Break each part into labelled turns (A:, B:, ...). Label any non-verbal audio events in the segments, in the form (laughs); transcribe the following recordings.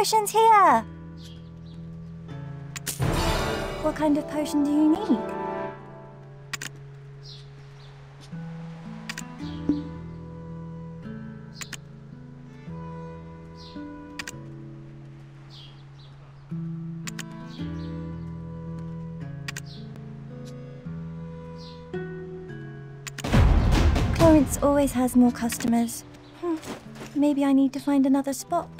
A: potions! Here! What kind of potion do you need? Florence always has more customers. Hmm. Maybe I need to find another spot.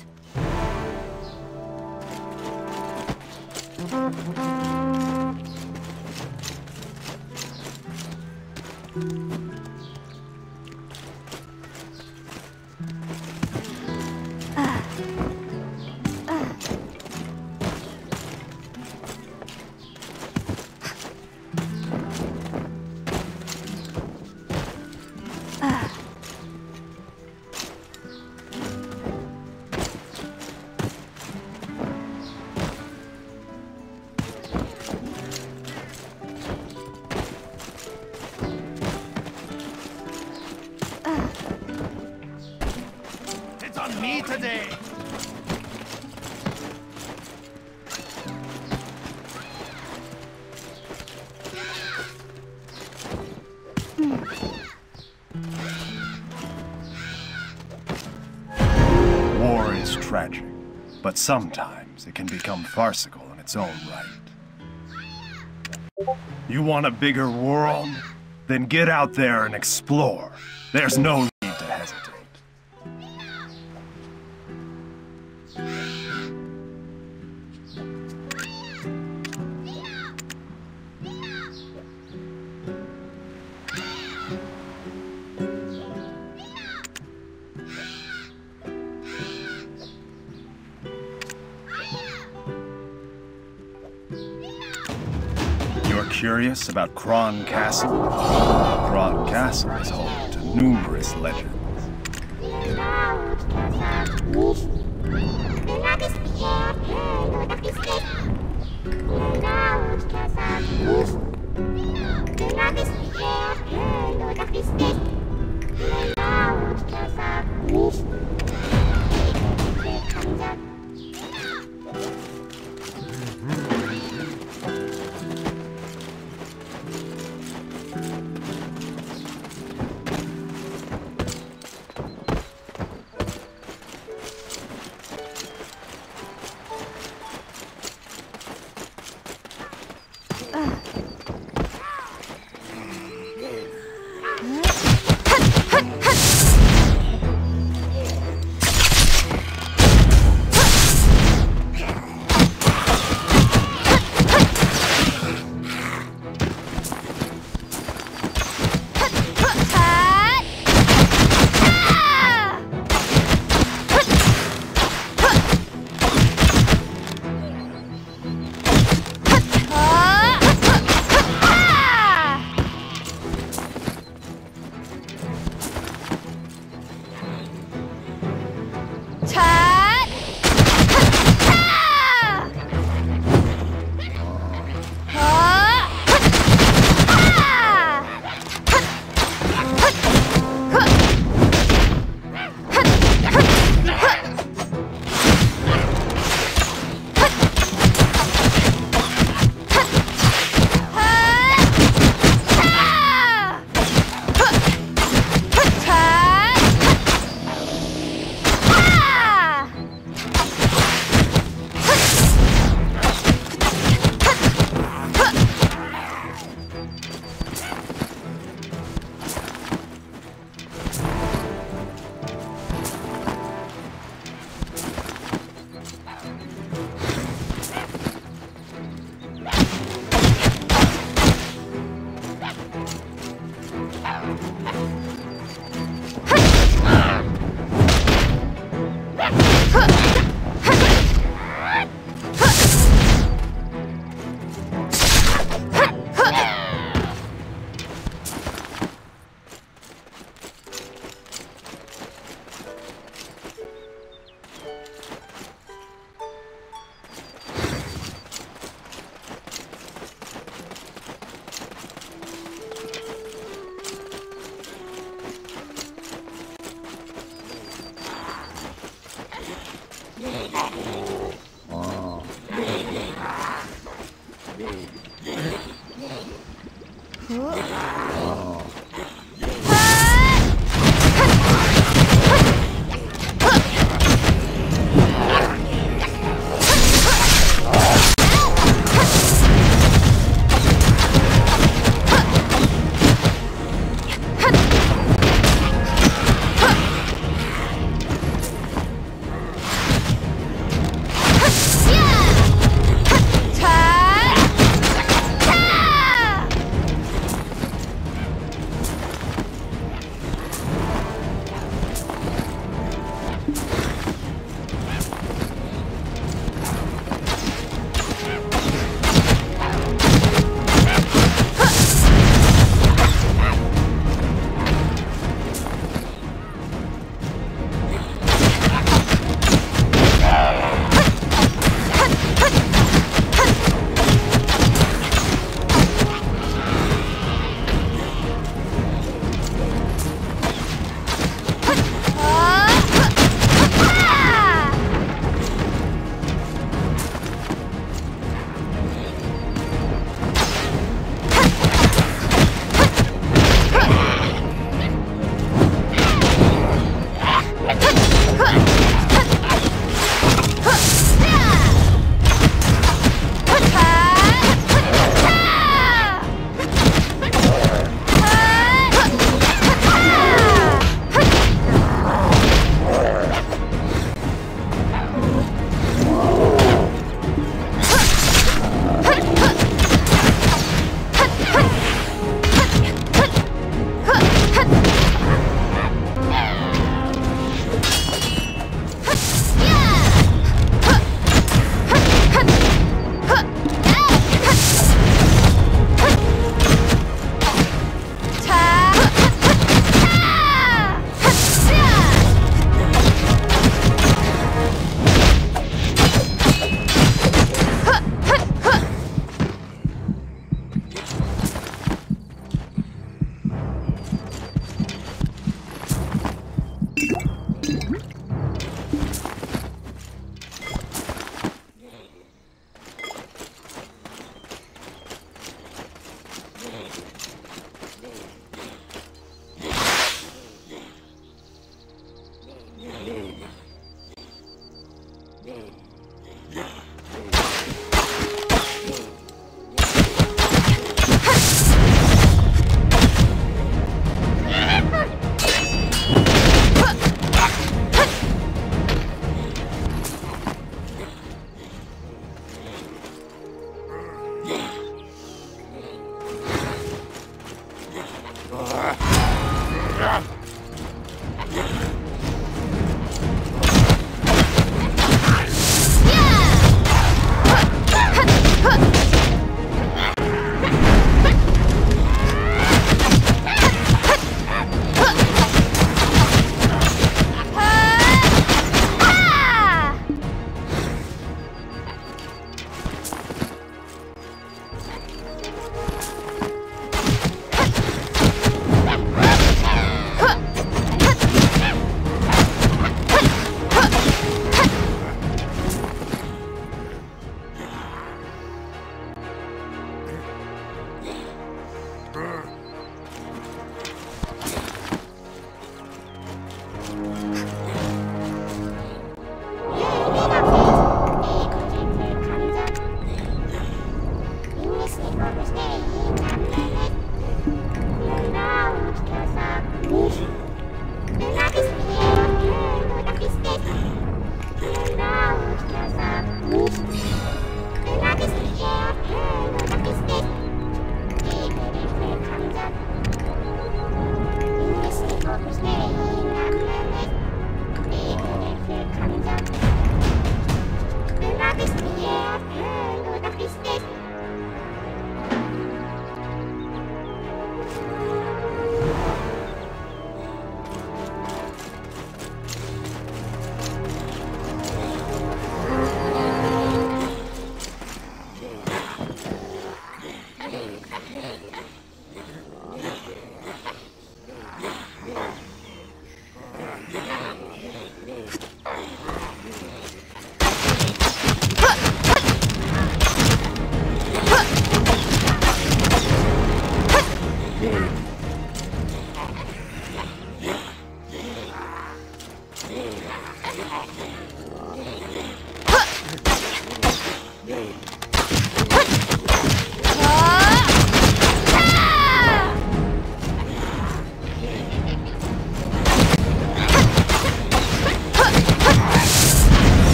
B: But sometimes it can become farcical in its own right. You want a bigger world? Then get out there and explore. There's no curious about Kron Castle? Kron Castle is home to numerous legends.
C: 拆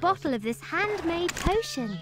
C: bottle of this handmade potion?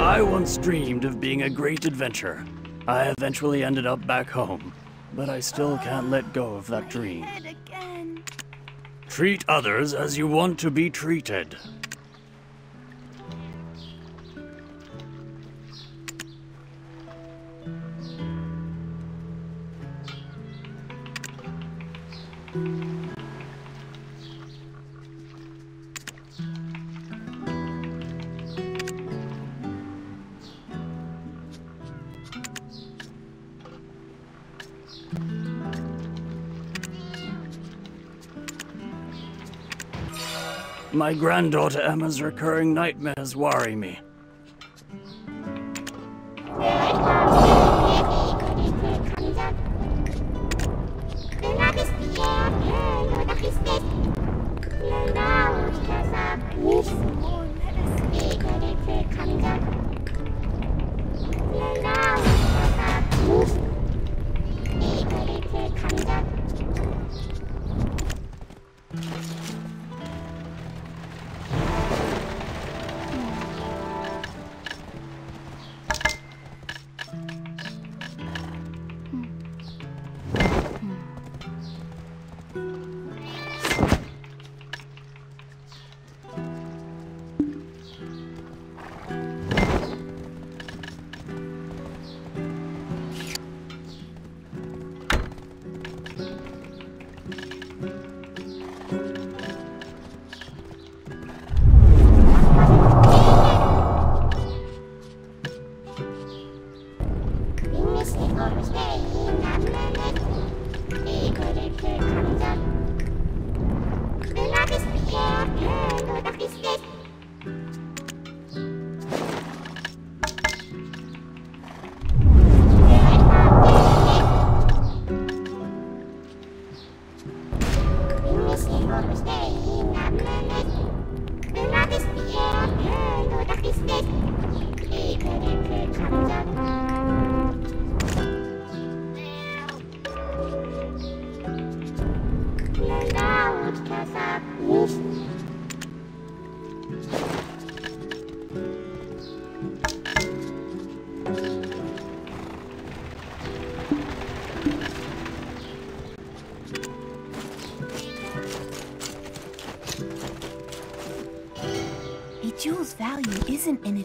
D: I once dreamed of being a great adventurer. I eventually ended up back home, but I still can't let go of that dream. Treat others as you want to be treated. My granddaughter Emma's recurring nightmares worry me.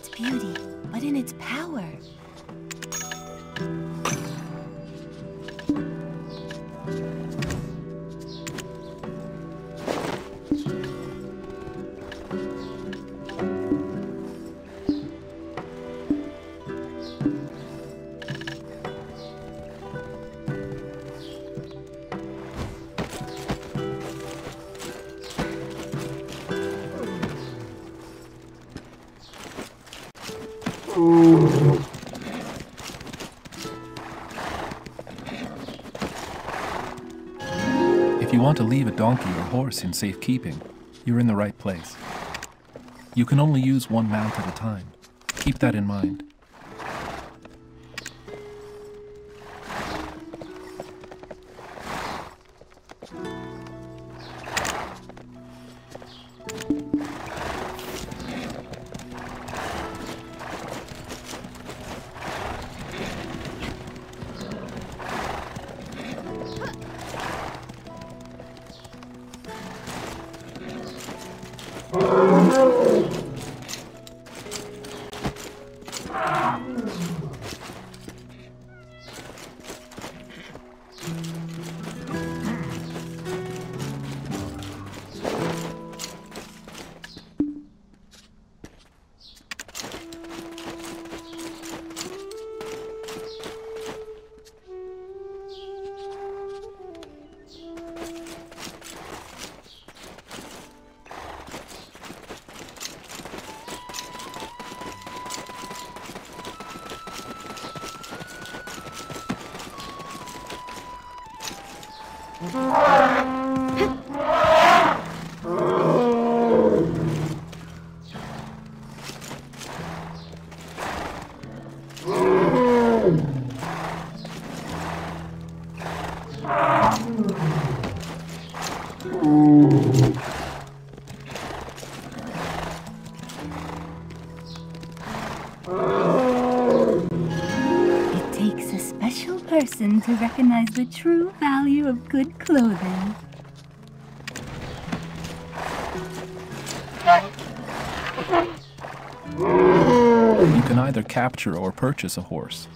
A: Its beauty,
E: want to leave a donkey or horse in safekeeping, you're in the right place. You can only use one mount at a time. Keep that in mind.
F: Person to recognize the true value of good clothing.
E: You can either capture or purchase a horse.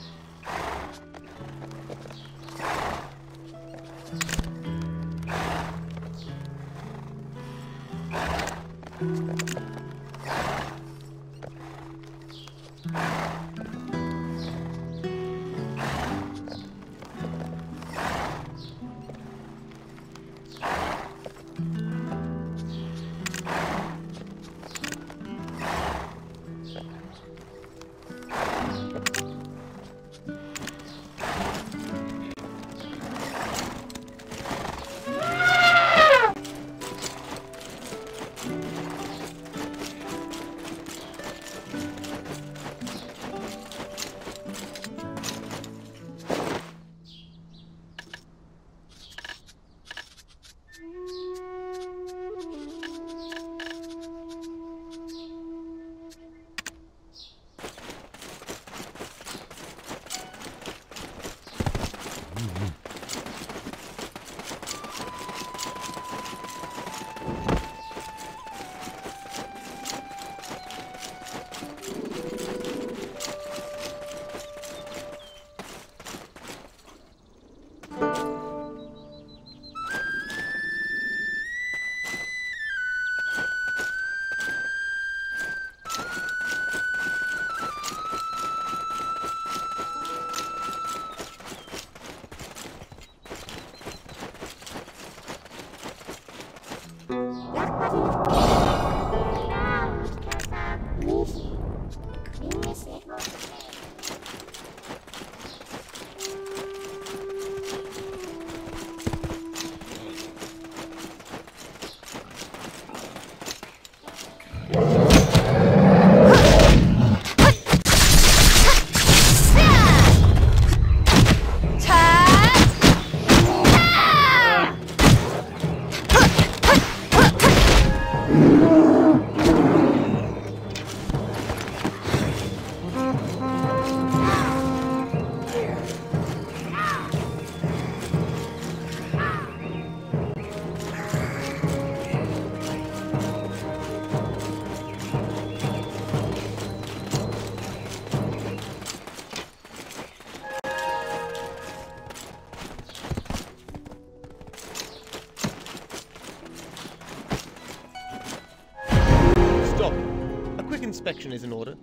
G: Is in order.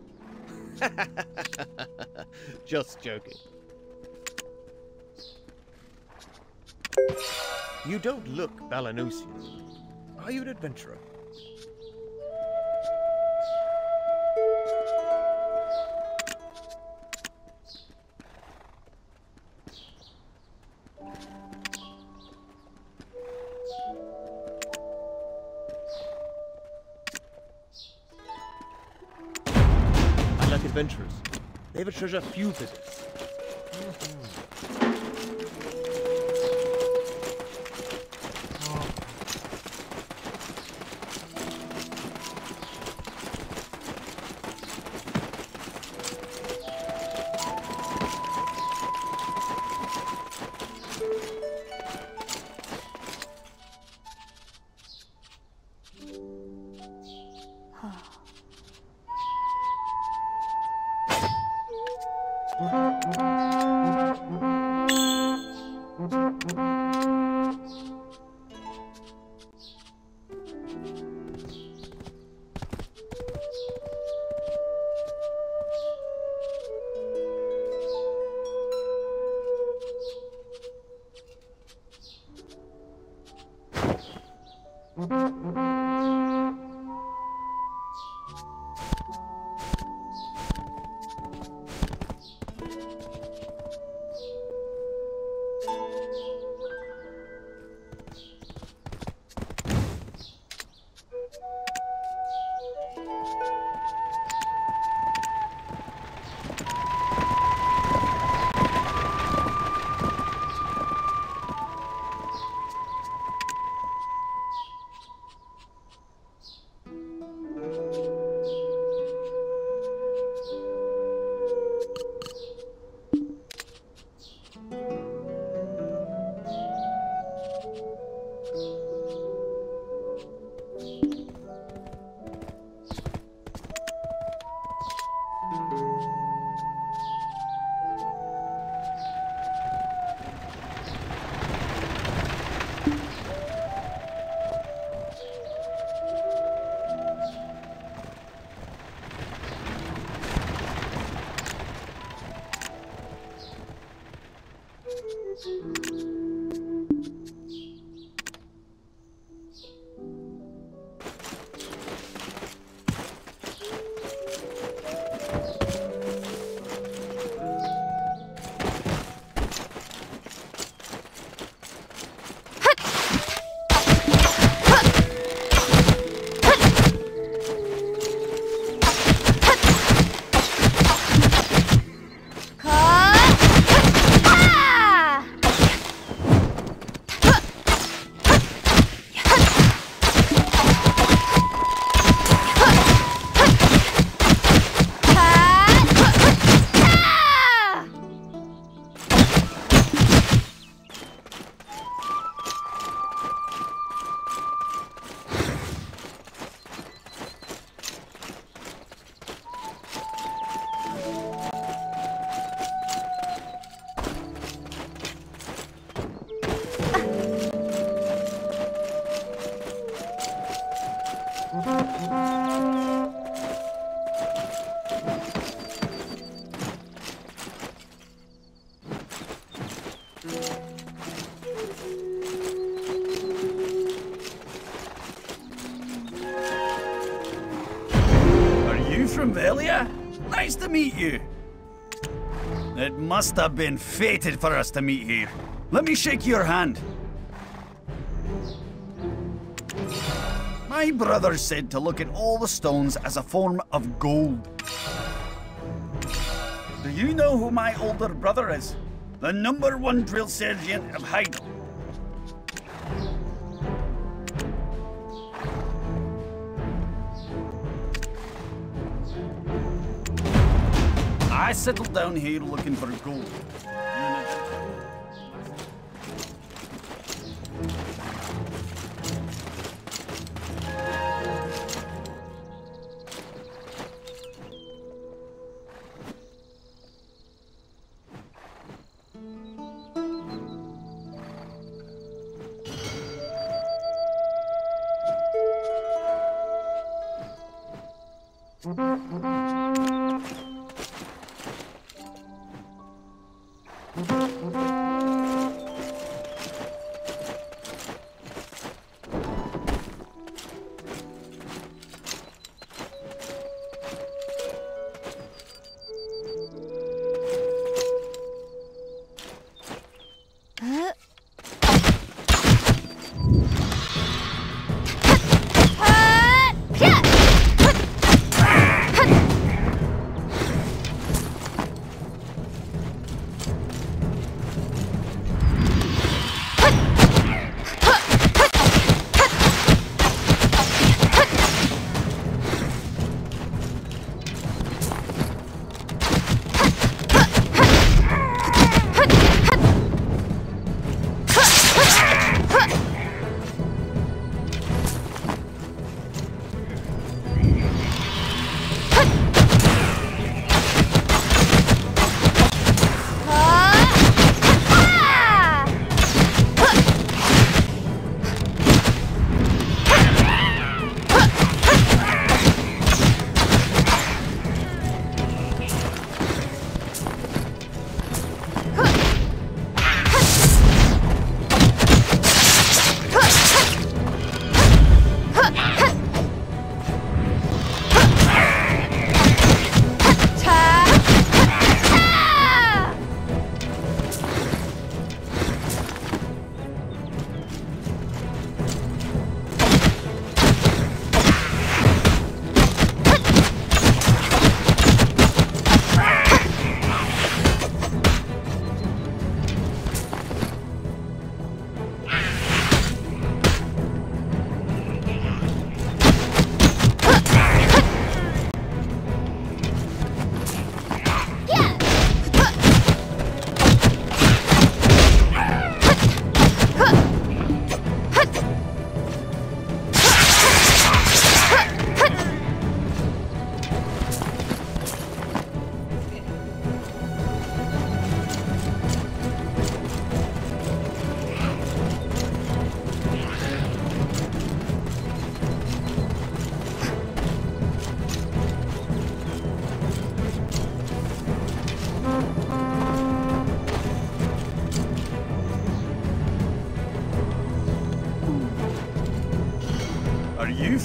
G: (laughs) Just joking. You don't look Balanusian. Are you an adventurer? Adventurers. They have a treasure few visits.
H: Must have been fated for us to meet here. Let me shake your hand. My brother said to look at all the stones as a form of gold. Do you know who my older brother is? The number one drill sergeant of Heidel. Settled down here looking for gold.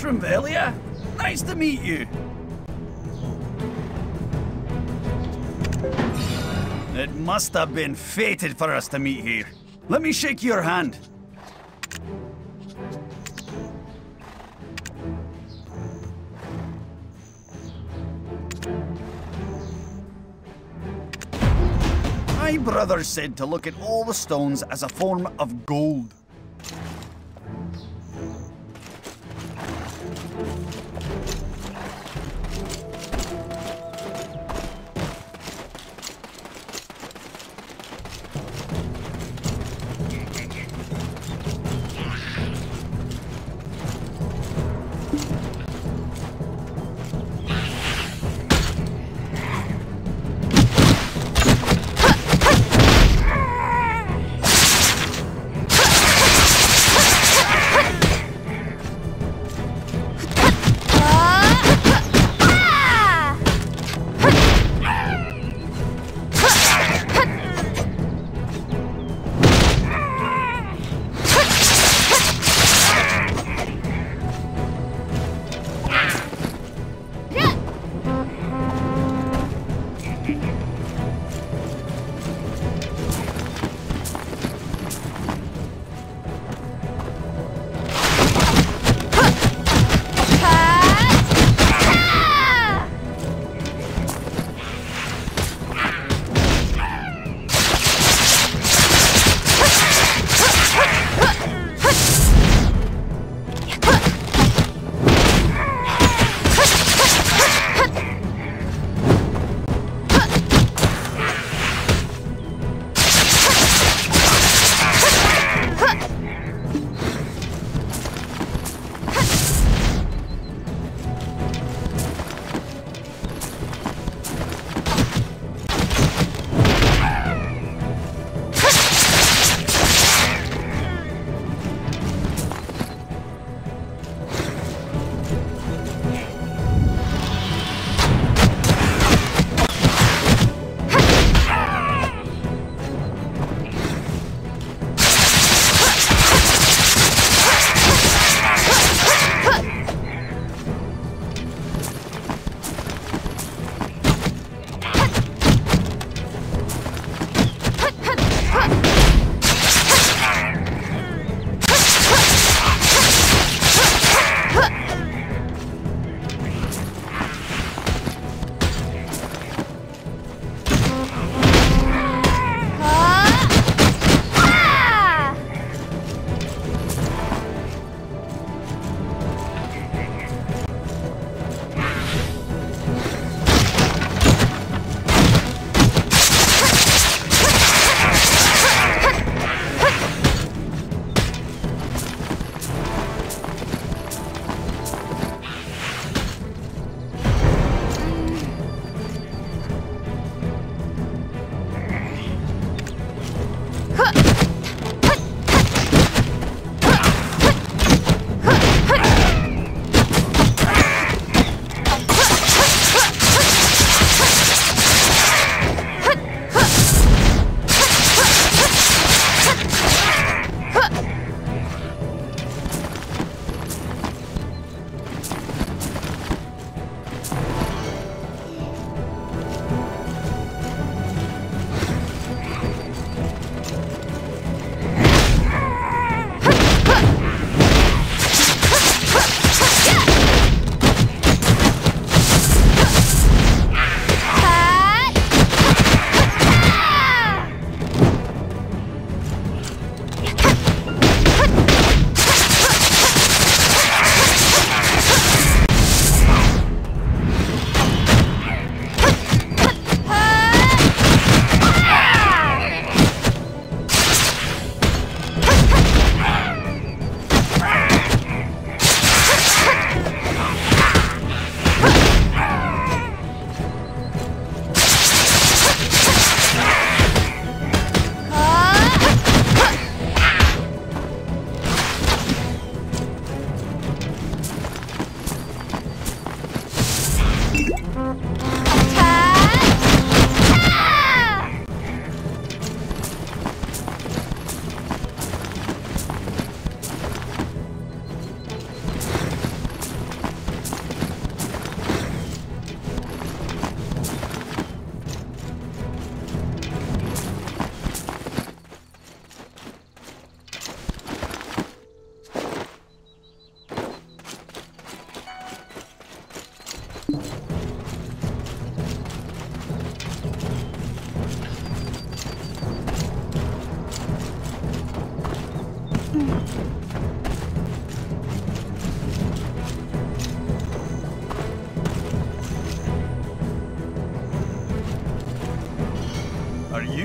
H: From Velia? Nice to meet you. It must have been fated for us to meet here. Let me shake your hand. My brother said to look at all the stones as a form of gold.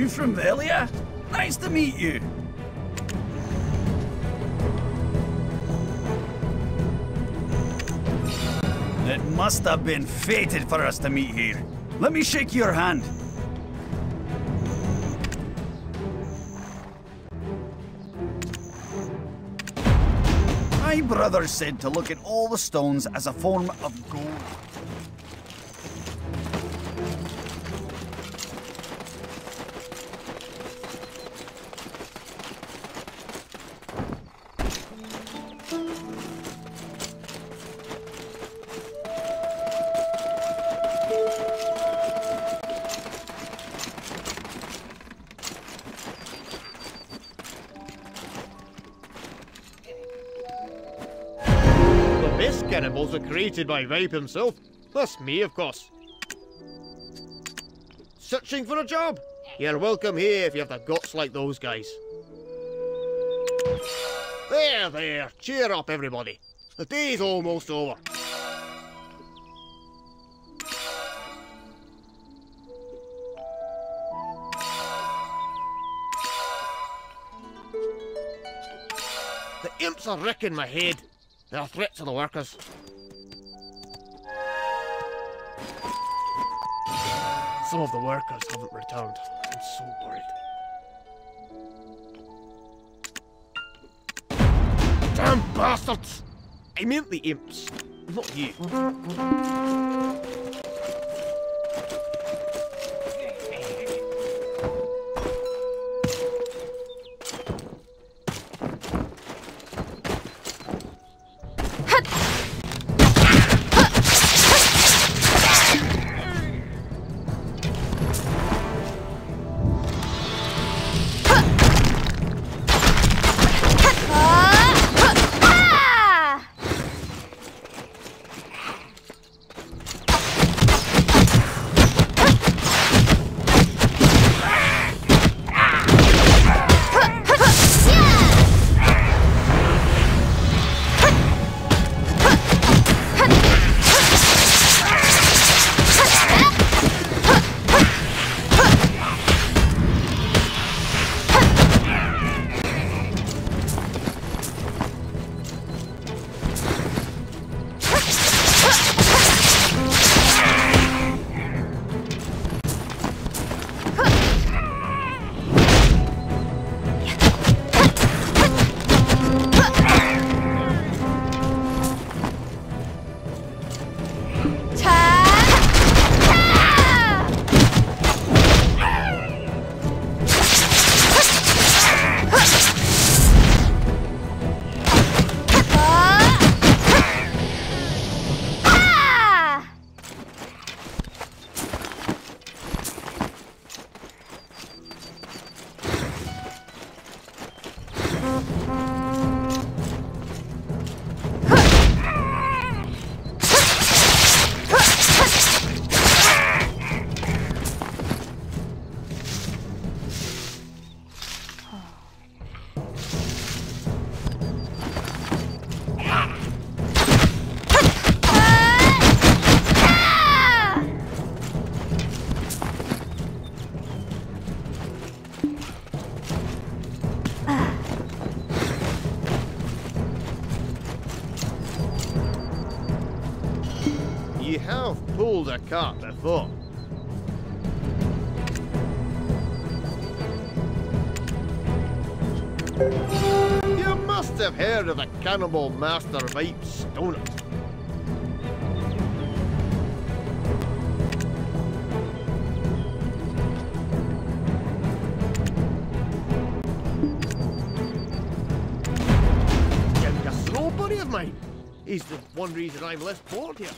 H: From Velia? Nice to meet you. It must have been fated for us to meet here. Let me shake your hand. My brother said to look at all the stones as a form of gold.
G: Created by Vibe himself. That's me, of course. Searching for a job? You're welcome here if you have the guts like those guys. There, there. Cheer up, everybody. The day's almost over. The imps are wrecking my head. They're a threat to the workers. Some of the workers haven't returned. I'm so worried. Damn bastards! I meant the eh, imps, not you. Of cannibal master Vipe Stoner. Youngest slow buddy of mine. He's the one reason I'm less bored here.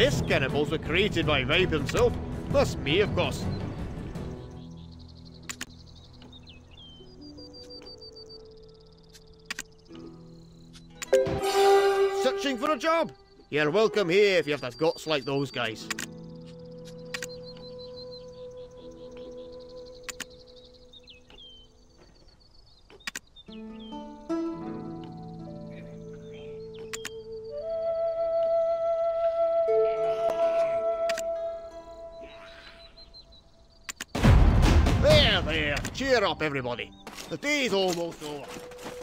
G: Best cannibals were created by Vibe himself. Plus me, of course. Searching for a job? You're welcome here if you have the guts like those guys. Up, everybody. The day's almost over.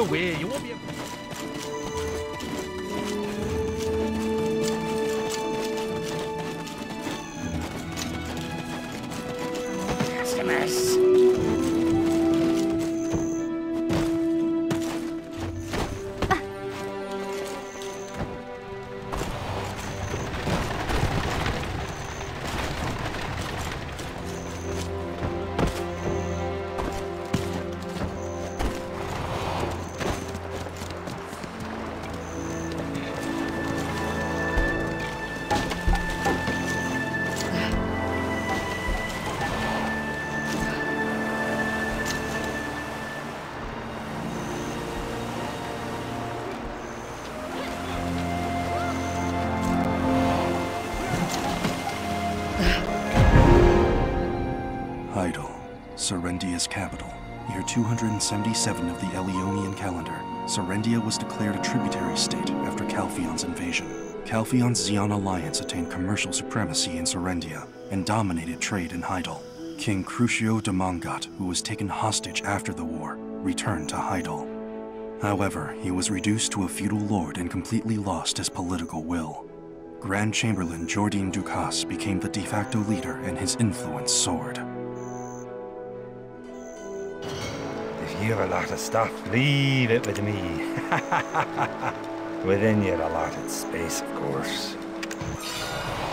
I: Either way, you
J: Capital. Year 277 of the Elionian calendar. Serendia was declared a tributary state after Calpheon's invasion. Calpheon's Xian alliance attained commercial supremacy in Serendia and dominated trade in Heidel. King Crucio de Mongot, who was taken hostage after the war, returned to Heidel. However, he was reduced to a feudal lord and completely lost his political will. Grand Chamberlain Jordine Ducas became the de facto leader and his influence soared.
K: If you've a lot of stuff, leave it with me. (laughs) Within your allotted space, of course.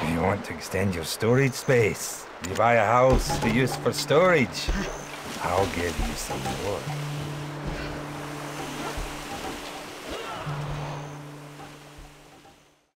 K: If you want to extend your storage space, you buy a house to use for storage. I'll give you some more.